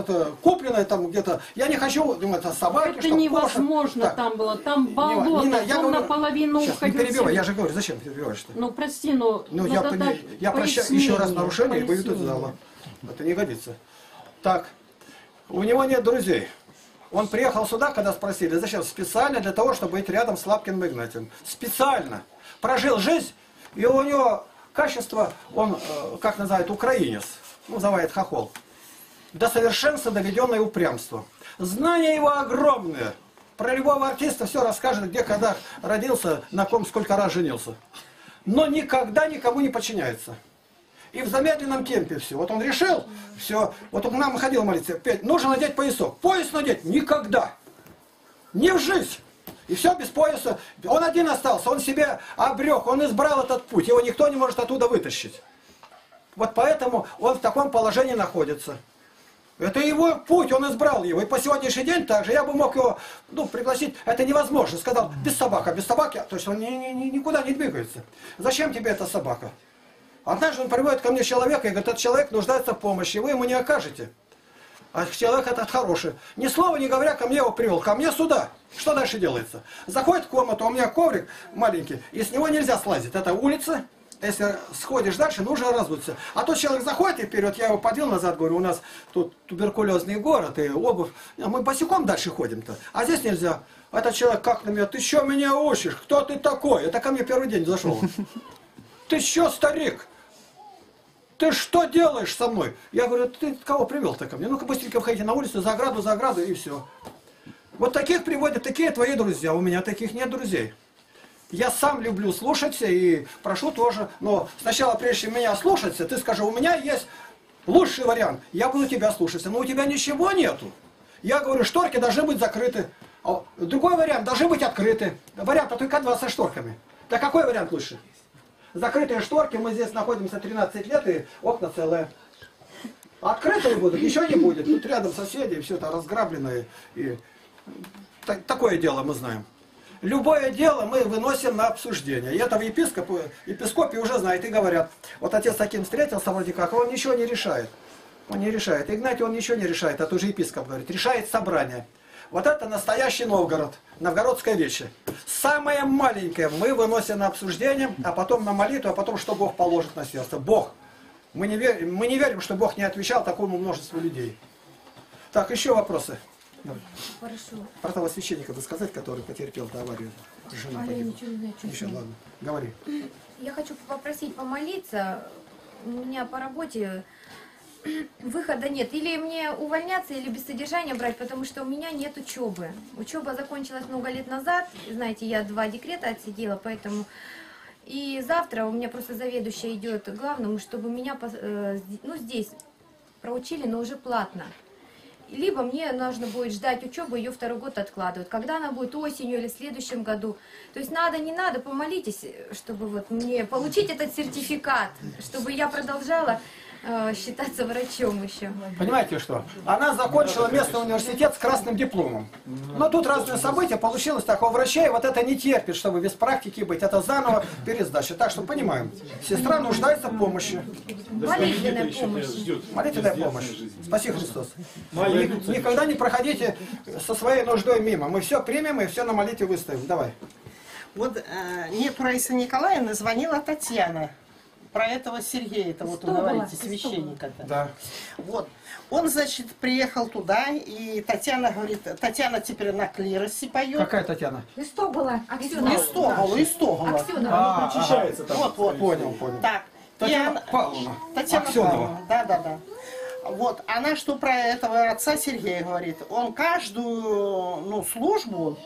это, купленное там где-то. Я не хочу, ну, это собаки, Это невозможно кошек. Там было. Там болото, Нина, я он говорю- наполовину Сейчас, не перебивай, я же говорю, зачем перебиваешь-то? Ну, прости, но Ну, я, пони- я прощаю еще раз пояснение, нарушение и выведу из пояснение. зала. Это не годится. Так, у него нет друзей. Он приехал сюда, когда спросили, зачем? Специально для того, чтобы быть рядом с Лапкиным Игнатием. Специально. Прожил жизнь, и у него качество, он, э, как называют, украинец. Ну, называет хохол. До совершенства доведенное упрямство. Знания его огромные. Про любого артиста все расскажет, где, когда родился, на ком сколько раз женился. Но никогда никому не подчиняется. И в замедленном темпе все. Вот он решил, все. Вот он к нам ходил молиться. Опять, нужно надеть поясок. Пояс надеть никогда. Не в жизнь. И все без пояса. Он один остался, он себе обрек, он избрал этот путь. Его никто не может оттуда вытащить. Вот поэтому он в таком положении находится. Это его путь, он избрал его. И по сегодняшний день также я бы мог его ну, пригласить. Это невозможно. Сказал, без собака, без собаки. То есть он ни- ни- ни- никуда не двигается. Зачем тебе эта собака? Однажды он приводит ко мне человека и говорит, этот человек нуждается в помощи, вы ему не окажете. А человек этот хороший. Ни слова не говоря, ко мне его привел. Ко мне сюда. Что дальше делается? Заходит в комнату, у меня коврик маленький, и с него нельзя слазить. Это улица. Если сходишь дальше, нужно разуться. А тот человек заходит и вперед, я его подвел назад, говорю, у нас тут туберкулезный город и обувь. А мы босиком дальше ходим-то. А здесь нельзя. Этот человек как на меня, ты что меня учишь? Кто ты такой? Это ко мне первый день зашел. Ты что, старик? Ты что делаешь со мной? Я говорю, ты кого привел-то ко мне? Ну-ка быстренько входите на улицу, за ограду, за ограду и все. Вот таких приводят, такие твои друзья. У меня таких нет друзей. Я сам люблю слушаться и прошу тоже. Но сначала, прежде чем меня слушаться, ты скажи, у меня есть лучший вариант. Я буду тебя слушаться. Но у тебя ничего нету. Я говорю, шторки должны быть закрыты. А Другой вариант, должны быть открыты. Вариант только два со шторками. Да какой вариант лучше? Закрытые шторки, мы здесь находимся 13 лет и окна целые. Открытые будут, еще не будет. Тут рядом соседи, все это разграбленное. И та- такое дело мы знаем. Любое дело мы выносим на обсуждение. И это в епископу, епископе уже знают и говорят. Вот отец таким встретился вроде как, а он ничего не решает. Он не решает. Игнатий он ничего не решает, это уже епископ говорит. Решает собрание. Вот это настоящий Новгород, Новгородское вече. Самое маленькое мы выносим на обсуждение, а потом на молитву, а потом что Бог положит на сердце. Бог. Мы не верим, мы не верим что Бог не отвечал такому множеству людей. Так, еще вопросы? Хорошо. Про того священника надо сказать, который потерпел аварию. Жена А я погибла. ничего не знаю, что Еще, ладно, говори. Я хочу попросить помолиться. У меня по работе выхода нет. Или мне увольняться, или без содержания брать, потому что у меня нет учебы. Учеба закончилась много лет назад. Знаете, я два декрета отсидела, поэтому... И завтра у меня просто заведующая идет главному, чтобы меня э, ну, здесь проучили, но уже платно. Либо мне нужно будет ждать учебу, ее второй год откладывают. Когда она будет осенью или в следующем году. То есть надо, не надо, помолитесь, чтобы вот мне получить этот сертификат, чтобы я продолжала э, считаться врачом еще. Понимаете что? Она закончила местный университет с красным дипломом. Но тут разные события, получилось так. У врачей вот это не терпит, чтобы без практики быть. Это заново пересдача. Так что понимаем. Сестра нуждается в помощи. Молитвенная помощь. Молитвенная помощь. Спаси Христос. Ни- Никогда не проходите со своей нуждой мимо. Мы все примем и все на молитве выставим. Давай. Вот э, мне про Раисы Николаевны звонила Татьяна. Про этого Сергея, это вот вы говорите, священника-то. Да. Вот. Он, значит, приехал туда, и Татьяна говорит, Татьяна теперь на клиросе поет. Какая Татьяна? Истогова, Аксенова. Истогова, Истогова. Аксенова. А, Очищается там. Вот, вот. Понял, понял. Так. Татьяна она- Павловна. Татьяна Аксенова. Павловна, Да, да, да. Вот, она что про этого отца Сергея говорит? Он каждую, ну, службу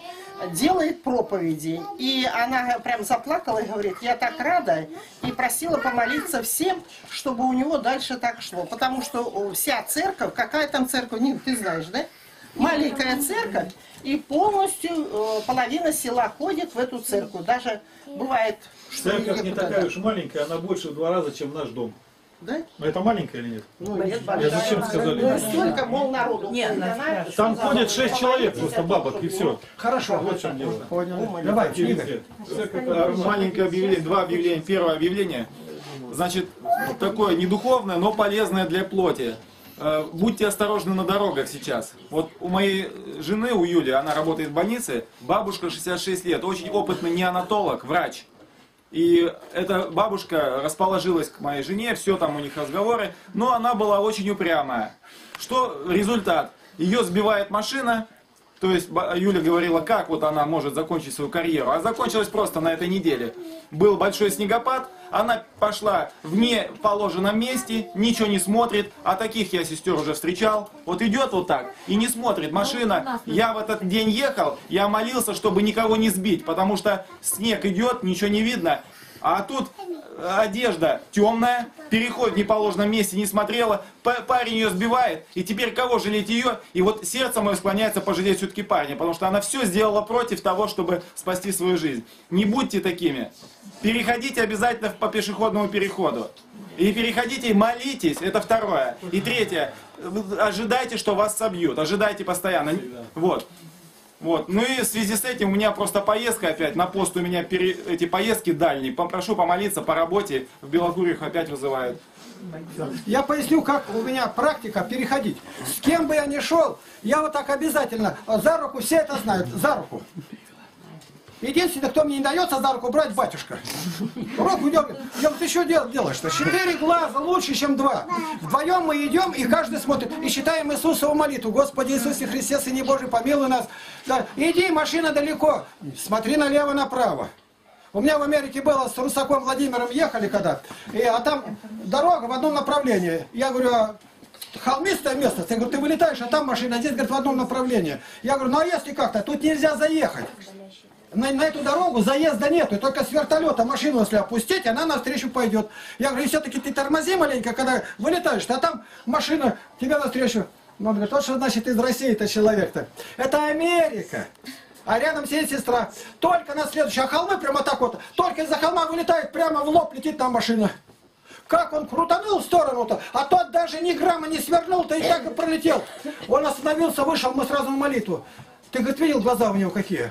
делает проповеди. И она прям заплакала и говорит, я так рада, и просила помолиться всем, чтобы у него дальше так шло. Потому что вся церковь, какая там церковь, Нин, ты знаешь, да? Маленькая церковь, и полностью э, половина села ходит в эту церковь. Даже бывает, что Церковь не такая уж маленькая, она больше в два раза, чем наш дом. Да? Но это маленькая или нет? Ну, нет, Я зачем сказали? Ну, столько, мол, народу. Нет, она- Там ходит шесть человек, просто бабок, и все. Хорошо. Вот в чем дело. Понял. Давай, Игорь. Маленькое объявление, два объявления. Первое объявление, значит, такое не духовное, но полезное для плоти. Э, Будьте осторожны на дорогах сейчас. Вот у моей жены, у Юли, она работает в больнице, бабушка 66 лет, очень опытный неонатолог, врач. И эта бабушка расположилась к моей жене, все там у них разговоры, но она была очень упрямая. Что результат? Ее сбивает машина, то есть Юля говорила, как вот она может закончить свою карьеру. А закончилось просто на этой неделе. Был большой снегопад, она пошла в неположенном месте, ничего не смотрит. А таких я сестер уже встречал. Вот идет вот так и не смотрит. Машина, я в этот день ехал, я молился, чтобы никого не сбить, потому что снег идет, ничего не видно. А тут одежда темная, переход в неположенном месте не смотрела, па- парень ее сбивает, и теперь кого жалеть ее? И вот сердце мое склоняется пожалеть все-таки парня, потому что она все сделала против того, чтобы спасти свою жизнь. Не будьте такими. Переходите обязательно по пешеходному переходу. И переходите и молитесь, это второе. И третье, ожидайте, что вас собьют, ожидайте постоянно. Вот. Вот. Ну и в связи с этим у меня просто поездка опять, на пост у меня пере- эти поездки дальние. Попрошу помолиться по работе, в Белогорьях опять вызывают. Я поясню, как у меня практика переходить. С кем бы я ни шел, я вот так обязательно за руку, все это знают, за руку. Единственное, кто мне не дается за руку брать, батюшка. Руку дергает. Я говорю, ты что дел- делаешь-то? Четыре глаза лучше, чем два. Вдвоем мы идем, и каждый смотрит. И читаем Иисусову молитву. Господи Иисусе Христе, Сыне Божий, помилуй нас. Да, иди, машина далеко. Смотри налево-направо. У меня в Америке было с Русаком Владимиром ехали когда, и, а там дорога в одном направлении. Я говорю, а холмистое место. Ты, говорю, ты вылетаешь, а там машина, а здесь, говорит, в одном направлении. Я говорю, ну а если как-то, тут нельзя заехать. На, на эту дорогу заезда нету, только с вертолета машину, если опустить, она навстречу пойдет. Я говорю, все-таки ты тормози маленько, когда вылетаешь, а там машина тебе навстречу. Ну, говорит, вот что значит из России-то человек-то. Это Америка. А рядом сидит сестра. Только на следующий, а холмы прямо так вот, только из-за холма вылетает, прямо в лоб летит там машина. Как он крутанул в сторону-то, а тот даже ни грамма не свернул-то и так и пролетел. Он остановился, вышел, мы сразу в молитву. Ты, говорит, видел глаза у него какие?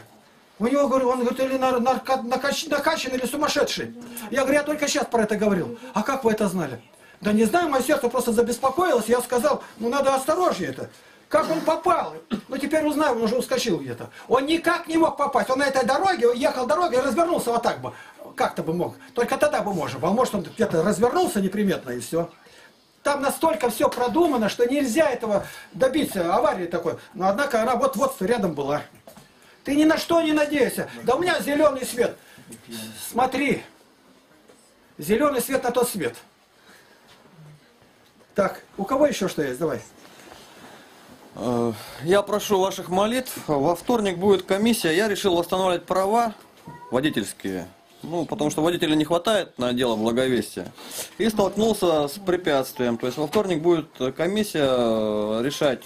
У него, говорю, он говорит, или накач- накачанный, или сумасшедший. Я говорю, я только сейчас про это говорил. А как вы это знали? Да не знаю, мое сердце просто забеспокоилось. Я сказал, ну надо осторожнее это. Как он попал? Ну теперь узнаю, он уже ускочил где-то. Он никак не мог попасть. Он на этой дороге, ехал дорогой развернулся вот так бы. Как-то бы мог. Только тогда бы можно. А может он где-то развернулся неприметно и все. Там настолько все продумано, что нельзя этого добиться, аварии такой. Но однако она вот-вот рядом была. Ты ни на что не надейся. Да у меня зеленый свет. Смотри. Зеленый свет на тот свет. Так, у кого еще что есть? Давай. Э, Я прошу ваших молитв. Во вторник будет комиссия. Я решил восстанавливать права водительские. Ну, потому что водителя не хватает на дело благовестия. И столкнулся с препятствием. То есть во вторник будет комиссия э, решать,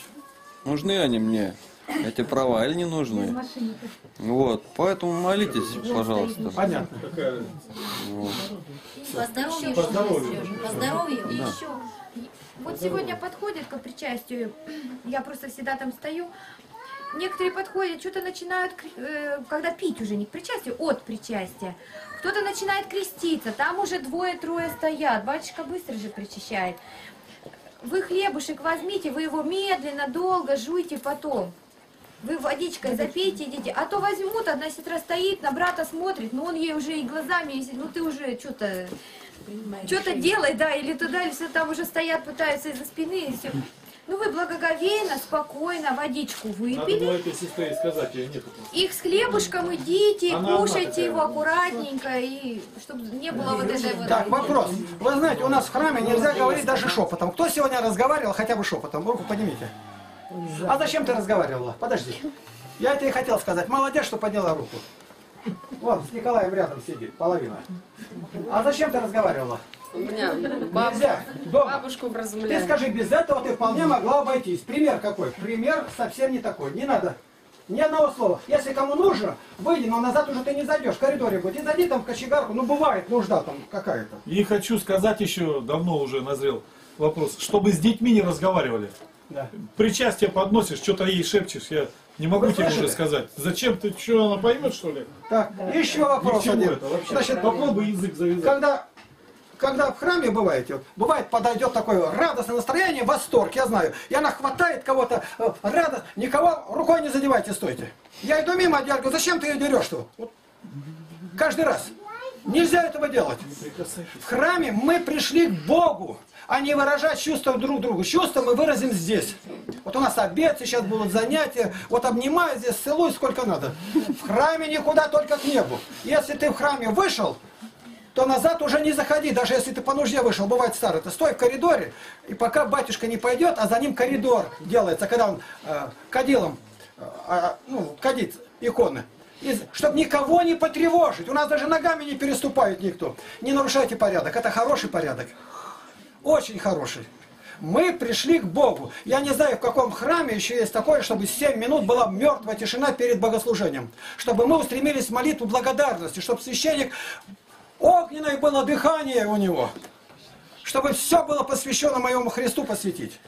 нужны они мне, эти права, или не нужны. Вот. Поэтому молитесь, пожалуйста. Понятно. Какая По здоровью, По здоровью. По здоровью. И еще, вот сегодня подходит к причастию, я просто всегда там стою, некоторые подходят, что-то начинают, э, когда пить уже не к причастию, от причастия. Кто-то начинает креститься, там уже двое-трое стоят, батюшка быстро же причащает. Вы хлебушек возьмите, вы его медленно, долго жуйте потом. Вы водичкой запейте, идите. А то возьмут, одна сестра стоит, на брата смотрит, но он ей уже и глазами, ну ты уже что-то что-то делай, да, или туда, или сюда, там уже стоят, пытаются из-за спины, и все. Ну вы благоговейно, спокойно водичку Надо выпили, этой сестре сказать, ее нету. их с хлебушком идите, Она кушайте его аккуратненько, и чтобы не было вот этой вот... Так, вопрос. Вы знаете, у нас в храме нельзя говорить даже шепотом. Кто сегодня разговаривал хотя бы шепотом? Руку поднимите. А зачем ты разговаривала? Подожди. Я это и хотел сказать. Молодец, что подняла руку. Вон, с Николаем рядом сидит, половина. А зачем ты разговаривала? У меня баб- Нельзя. Дома. бабушку Ты вразумляли. скажи, без этого ты вполне могла обойтись. Пример какой? Пример совсем не такой. Не надо. Ни одного слова. Если кому нужно, выйди, но назад уже ты не зайдешь. В коридоре будет. И зайди там в кочегарку. Ну, бывает нужда там какая-то. И хочу сказать еще, давно уже назрел вопрос, чтобы с детьми не разговаривали. Да. Причастие подносишь, что-то ей шепчешь, я не могу Вы тебе слышали? уже сказать. Зачем ты, что она поймет, что ли? Так, еще вопрос Ничего один. это вообще. Значит, Попробуй язык завязать. когда когда в храме бываете, бывает подойдет такое радостное настроение, восторг, я знаю. И она хватает кого-то, э, радость, никого рукой не задевайте, стойте. Я иду мимо, я говорю, зачем ты ее дерешь-то? Вот. Каждый раз. Нельзя этого делать. В храме мы пришли к Богу, а не выражать чувства друг другу. Чувства мы выразим здесь. Вот у нас обед, сейчас будут занятия. Вот обнимай здесь, целуй сколько надо. В храме никуда, только к небу. Если ты в храме вышел, то назад уже не заходи, даже если ты по нужде вышел, бывает старый, ты стой в коридоре, и пока батюшка не пойдет, а за ним коридор делается, когда он э, кадилом, э, а, ну, кадит иконы. чтобы никого не потревожить. У нас даже ногами не переступает никто. Не нарушайте порядок. Это хороший порядок. Очень хороший. Мы пришли к Богу. Я не знаю, в каком храме еще есть такое, чтобы 7 минут была мертвая тишина перед богослужением. Чтобы мы устремились в молитву благодарности, чтобы священник Огненное было дыхание у него. Чтобы все было посвящено моему Христу посвятить.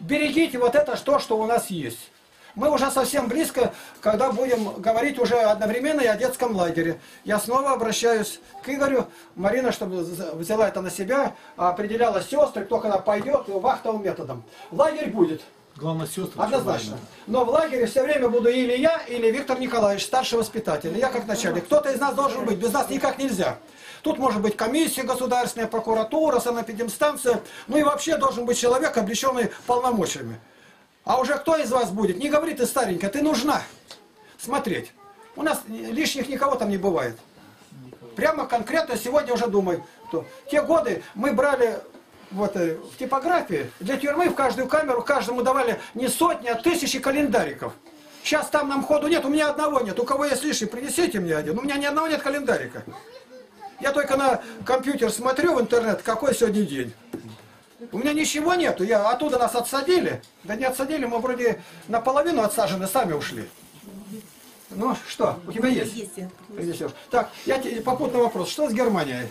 Берегите вот это то, что у нас есть. Мы уже совсем близко, когда будем говорить уже одновременно и о детском лагере. Я снова обращаюсь к Игорю. Марина, чтобы взяла это на себя, определяла сестры, кто когда пойдет, вахтовым методом. Лагерь будет. Главное, сестры. Однозначно. Но в лагере все время буду или я, или Виктор Николаевич, старший воспитатель. Я как начальник. Кто-то из нас должен быть. Без нас никак нельзя. Тут может быть комиссия государственная, прокуратура, санэпидемстанция. Ну и вообще должен быть человек, облеченный полномочиями. А уже кто из вас будет? Не говори ты старенькая, ты нужна. Смотреть. У нас лишних никого там не бывает. Прямо конкретно сегодня уже думаю. Что те годы мы брали вот, э, в типографии, для тюрьмы в каждую камеру каждому давали не сотни, а тысячи календариков. Сейчас там нам ходу нет, у меня одного нет. У кого есть лишний, принесите мне один. У меня ни одного нет календарика. Я только на компьютер смотрю в интернет, какой сегодня день. У меня ничего нету, я оттуда нас отсадили. Да не отсадили, мы вроде наполовину отсажены, сами ушли. Ну что, у тебя есть? Есть. Так, я тебе попутный вопрос. Что с Германией?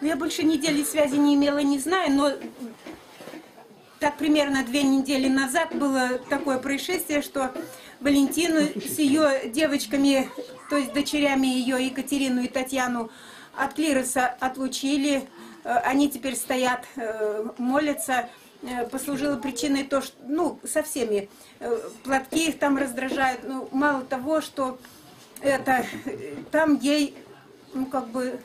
Ну, я больше недели связи не имела, не знаю, но так примерно две недели назад было такое происшествие, что Валентину с ее девочками, то есть дочерями ее, Екатерину и Татьяну, от клироса отлучили. Э, они теперь стоят, э, молятся. Э, послужило причиной то, что, ну, со всеми, платки их там раздражают. Ну, мало того, что это, там ей, ну, как бы,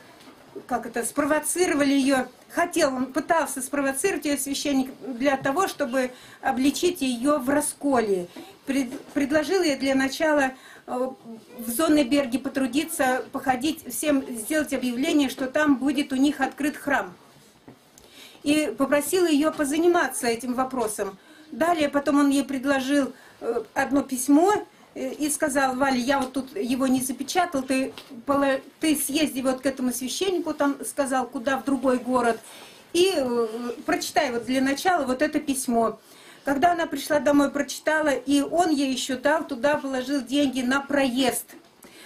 как это, спровоцировали ее, хотел, он пытался спровоцировать ее священник для того, чтобы обличить ее в расколе. Пред, предложил ей для начала в Зоннеберге потрудиться, походить, всем сделать объявление, что там будет у них открыт храм. И попросил ее позаниматься этим вопросом. Далее потом он ей предложил э, одно письмо, Э, и сказал, Валя, я вот тут его не запечатал, ты, ты съезди вот к этому священнику, там сказал, куда, в другой город, и э, прочитай вот для начала вот это письмо. Когда она пришла домой, прочитала, и он ей еще дал, туда положил деньги на проезд.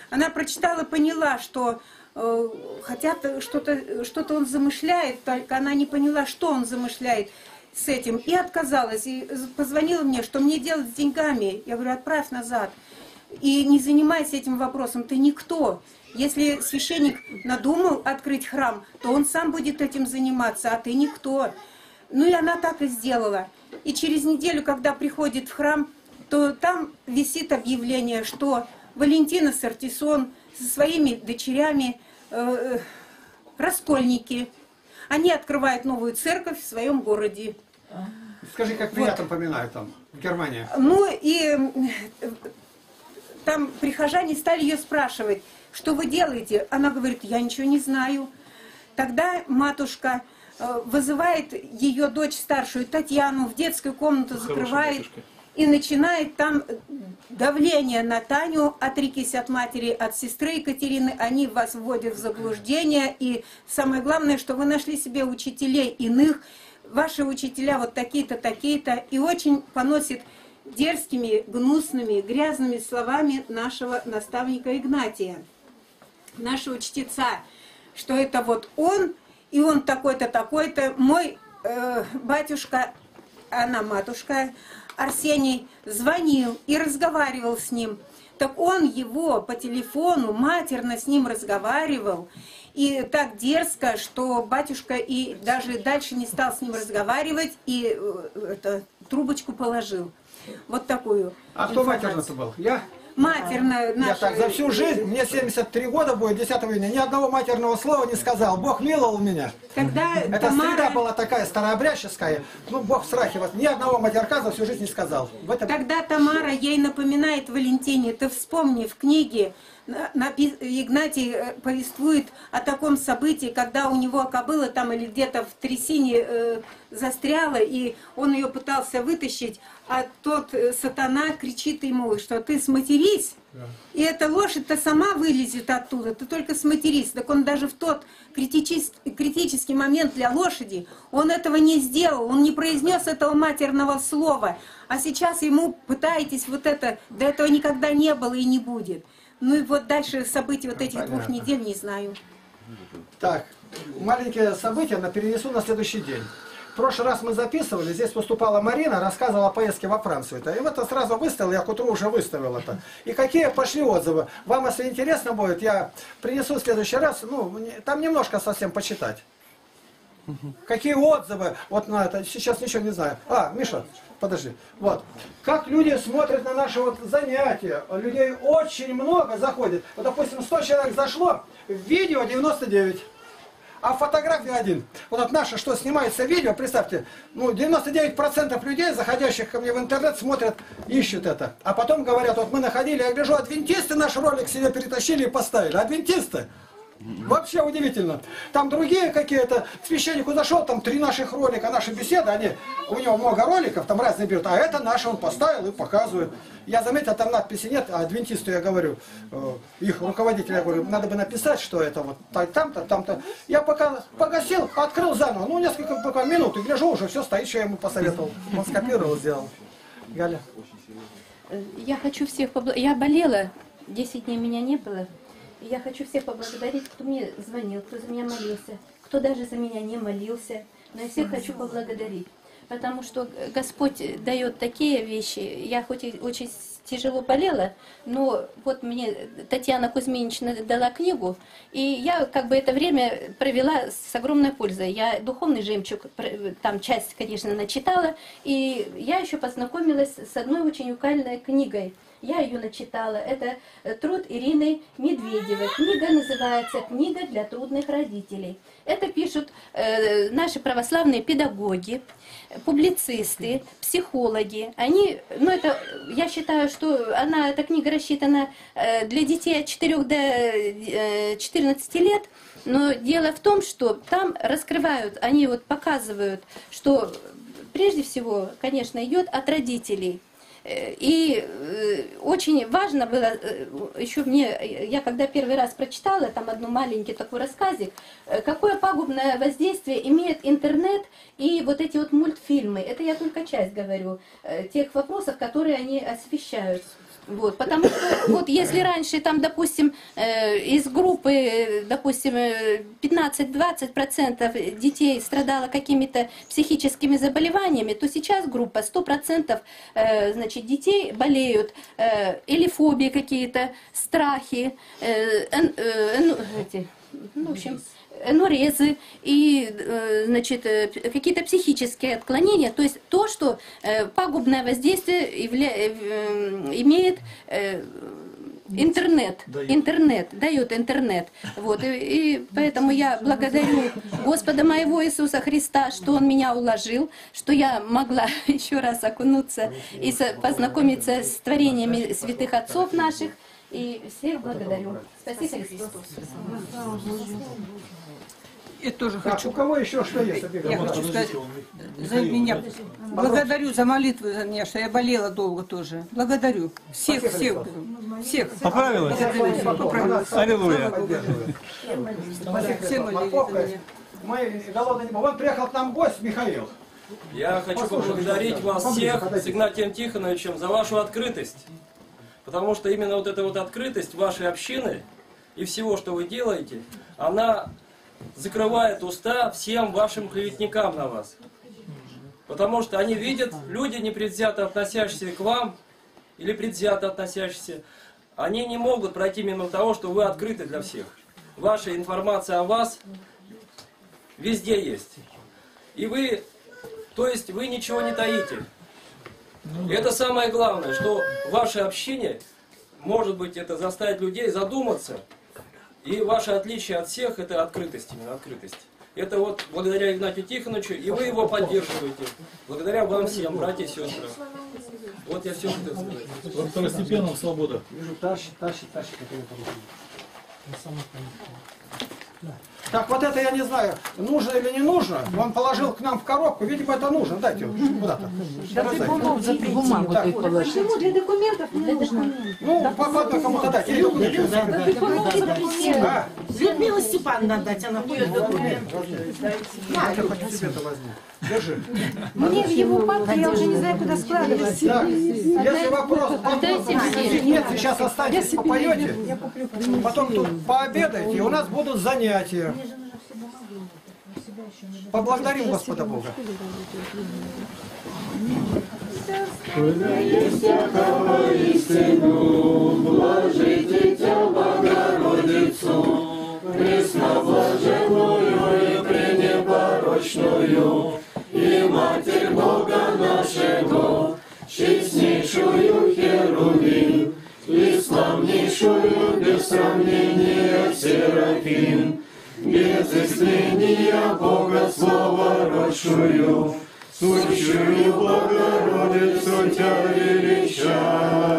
Она прочитала, поняла, что э, хотят что-то что он замышляет, только она не поняла, что он замышляет с этим и отказалась. И позвонила мне, что мне делать с деньгами. Я говорю, отправь назад. И не занимайся этим вопросом, ты никто. Если священник надумал открыть храм, то он сам будет этим заниматься, а ты никто. Ну и она так и сделала. И через неделю, когда приходит в храм, то там висит объявление, что Валентина Сартисон со своими дочерями э, э раскольники – они открывают новую церковь в своем городе. Скажи, как меня вот. там поминают там, в Германии? Ну и там прихожане стали ее спрашивать, что вы делаете? Она говорит, я ничего не знаю. Тогда матушка э, вызывает ее дочь старшую Татьяну в детскую комнату, закрывает. Батюшка и начинает там давление на Таню, отрекись от матери, от сестры Екатерины, они вас вводят в заблуждение, и самое главное, что вы нашли себе учителей иных, ваши учителя вот такие-то, такие-то, и очень поносит дерзкими, гнусными, грязными словами нашего наставника Игнатия, нашего чтеца, что это вот он, и он такой-то, такой-то, мой э, батюшка, она матушка, Арсений звонил и разговаривал с ним. Так он его по телефону матерно с ним разговаривал. И так дерзко, что батюшка и даже дальше не стал с ним разговаривать и э, это, трубочку положил. Вот такую. А кто информацию. матерно-то был? Я? Матерная Я наша. так за всю жизнь, мне 73 года будет, 10 июня, ни одного матерного слова не сказал. Бог миловал меня. Когда Это Тамара... среда была такая старообрядческая. Ну, Бог в страхе вас. Ни одного матерка за всю жизнь не сказал. В этом... Тогда Тамара ей напоминает Валентине, ты вспомни, в книге Игнатий э, повествует о таком событии, когда у него кобыла там или где-то в трясине э, застряла, и он ее пытался вытащить, а тот э, сатана кричит ему, что ты сматерись, и эта лошадь-то сама вылезет оттуда, ты только сматерись. Так он даже в тот критический, критический момент для лошади, он этого не сделал, он не произнес этого матерного слова. А сейчас ему пытаетесь вот это, до этого никогда не было и не будет. Ну и вот дальше событий вот этих двух Понятно. недель не знаю. Так, маленькие события на перенесу на следующий день. В прошлый раз мы записывали, здесь выступала Марина, рассказывала о поездке во Францию. -то. И вот это сразу выставил, я к утру уже выставил это. И какие пошли отзывы. Вам, если интересно будет, я принесу в следующий раз, ну, там немножко совсем почитать. Какие отзывы? Вот на это, сейчас ничего не знаю. А, Миша, подожди. Вот. Как люди смотрят на наши вот занятия. Людей очень много заходит. Вот, допустим, 100 человек зашло, видео 99. А фотография один. Вот от наше, что снимается видео, представьте, ну, 99% людей, заходящих ко мне в интернет, смотрят, ищут это. А потом говорят, вот мы находили, я гляжу, адвентисты наш ролик себе перетащили и поставили. Адвентисты. Вообще удивительно. Там другие какие-то, священнику зашел, там три наших ролика, наши беседы, они, у него много роликов, там разные берут, а это наше он поставил и показывает. Я заметил, там надписи нет, а адвентисту я говорю, э, их руководителю, я говорю, надо бы написать, что это вот та- там-то, там-то. Я пока погасил, открыл заново, ну несколько пока минут, и гляжу, уже все стоит, что я ему посоветовал. Он скопировал, сделал. Галя. Я хочу всех поблагодарить. Я болела, 10 дней меня не было. Я хочу всех поблагодарить, кто мне звонил, кто за меня молился, кто даже за меня не молился. Но я всех хочу поблагодарить. Потому что Господь дает такие вещи. Я хоть и очень тяжело болела, но вот мне Татьяна Кузьминична дала книгу, и я как бы это время провела с огромной пользой. Я «Духовный жемчуг», там часть, конечно, начитала, и я еще познакомилась с одной очень уникальной книгой. Я ее начитала. Это э, труд Ирины Медведевой. Книга называется «Книга для трудных родителей». Это пишут э, наши православные педагоги, публицисты, психологи. Они, ну это, я считаю, что она, эта книга рассчитана э, для детей от 4 до э, 14 лет. Но дело в том, что там раскрывают, они вот показывают, что прежде всего, конечно, идет от родителей. Э, И э, очень важно было, э, еще мне, я когда первый раз прочитала там одну маленький такой рассказик, какое пагубное воздействие имеет интернет и вот эти вот мультфильмы. Это я только часть говорю, тех вопросов, которые они освещают. Вот, потому что вот если раньше там, допустим, э, из группы, э, допустим, э, 15-20% детей страдало какими-то психическими заболеваниями, то сейчас группа 100% э, значит, детей болеют э, или фобии какие-то, страхи, э, эн- э, эн- эти, ну, в общем, энурезы и э, значит, э, какие-то психические отклонения, то есть то, что э, пагубное воздействие явля- имеет интернет, Дает. интернет, дает интернет. Вот, и, и поэтому я благодарю Господа моего Иисуса Христа, что Он меня уложил, что я могла еще раз окунуться и познакомиться с творениями святых отцов наших. И всех благодарю. Спаси Христос. Я тоже Так, хочу, у кого еще что есть? я хочу сказать он- за меня. Благодарю за молитвы за меня, что я болела долго тоже. Благодарю. Всех, Спасибо, всех, Христос. всех. Поправилась? Поправилась. Аллилуйя. Все молились за меня. Мы голодные не. Он приехал к нам гость, Михаил. Я хочу поблагодарить вас всех с Игнатием Тихоновичем за вашу открытость. Потому что именно вот эта вот открытость вашей общины и всего, что вы делаете, она закрывает уста всем вашим клеветникам на вас. Потому что они видят, люди, непредвзято относящиеся к вам, или предвзято относящиеся, они не могут пройти мимо того, что вы открыты для всех. ваша информация о вас везде есть. И вы, то есть вы ничего не таите. Это самое главное, что ваше общение, может быть, это заставит людей задуматься. И ваше отличие от всех это открытость, именно открытость. Это вот благодаря Игнатию Тихоновичу, и вы его поддерживаете. Благодаря вам всем, братья и сестры. Вот я все хотел сказать. Во второстепенном свобода. Вижу, тащит, тащит, тащит. Так, вот это я не знаю, нужно или не нужно. Он положил к нам в коробку, видимо, это нужно. Дайте его куда-то. Раздайте. бумагу Так. ты положи. Почему для документов не нужно? Ну, по по одной кому-то дать. Или документы. А, Людмила Степановна дать, она будет документ. на. Держи. Мне в его папку я уже не знаю, куда складывать. Так, если вопрос по нет, сейчас останетесь, попоете, потом тут пообедаете, и у нас будут занятия. Поблагодарим Господа Бога пресноблаженную и пренепорочную, и Матерь Бога нашего, честнейшую Херувим, и славнейшую без сравнения Серафим, без исцеления Бога Слово Рощую, сущую Богородицу Тебя величаем.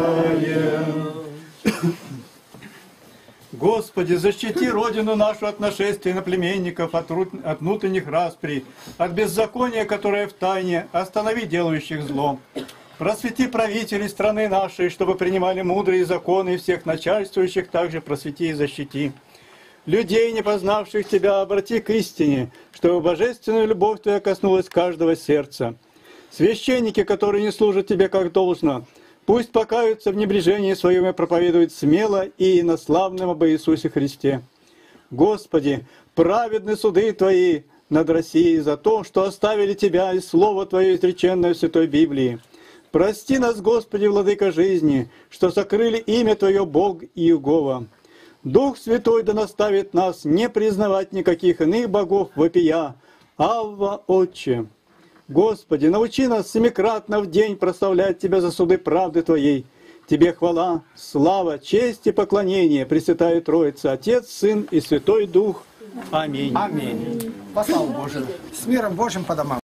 Господи, защити Родину нашу от нашествия наплеменников, от, от внутренних распри, от беззакония, которое в тайне, останови делающих зло. Просвети правителей страны нашей, чтобы принимали мудрые законы, и всех начальствующих также просвети и защити. Людей, не познавших Тебя, обрати к истине, чтобы божественная любовь Твоя коснулась каждого сердца. Священники, которые не служат Тебе как должно, пусть покаются в небрежении своем и проповедуют смело и на славном об Иисусе Христе. Господи, праведны суды Твои над Россией за то, что оставили Тебя и Слово Твое изреченное в Святой Библии. Прости нас, Господи, Владыка жизни, что сокрыли имя Твое, Бог Иегова. Дух Святой да наставит нас не признавать никаких иных богов вопия. Авва, Отче! Господи, научи нас семикратно в день прославлять Тебя за суды правды Твоей. Тебе хвала, слава, честь и поклонение, Пресвятая Троица, Отец, Сын и Святой Дух. Аминь. Аминь. По славу Божию. С миром Божьим по домам.